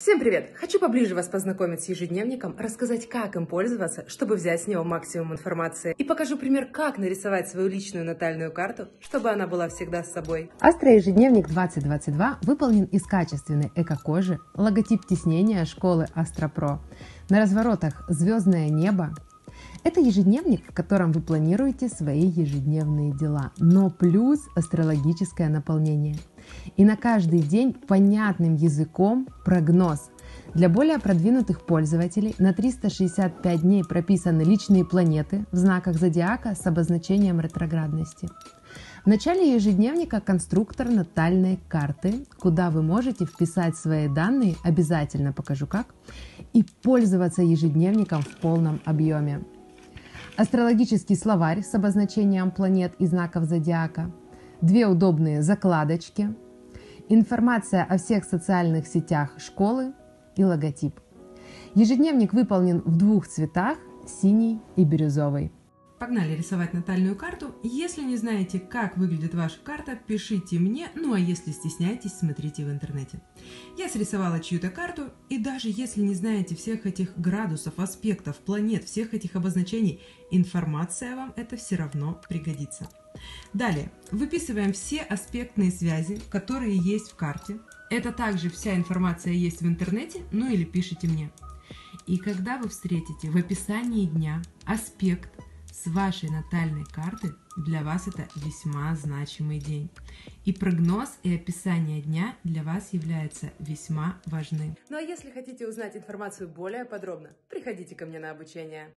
Всем привет! Хочу поближе вас познакомить с ежедневником, рассказать, как им пользоваться, чтобы взять с него максимум информации. И покажу пример, как нарисовать свою личную натальную карту, чтобы она была всегда с собой. Астроежедневник 2022 выполнен из качественной эко-кожи, логотип тиснения школы Астропро. На разворотах звездное небо, это ежедневник, в котором вы планируете свои ежедневные дела, но плюс астрологическое наполнение. И на каждый день понятным языком прогноз. Для более продвинутых пользователей на 365 дней прописаны личные планеты в знаках зодиака с обозначением ретроградности. В начале ежедневника конструктор натальной карты, куда вы можете вписать свои данные, обязательно покажу как, и пользоваться ежедневником в полном объеме астрологический словарь с обозначением планет и знаков зодиака, две удобные закладочки, информация о всех социальных сетях школы и логотип. Ежедневник выполнен в двух цветах – синий и бирюзовый. Погнали рисовать натальную карту. Если не знаете, как выглядит ваша карта, пишите мне, ну а если стесняетесь, смотрите в интернете. Я срисовала чью-то карту, и даже если не знаете всех этих градусов, аспектов, планет, всех этих обозначений, информация вам это все равно пригодится. Далее, выписываем все аспектные связи, которые есть в карте. Это также вся информация есть в интернете, ну или пишите мне. И когда вы встретите в описании дня аспект, с вашей натальной карты для вас это весьма значимый день. И прогноз и описание дня для вас являются весьма важны. Ну а если хотите узнать информацию более подробно, приходите ко мне на обучение.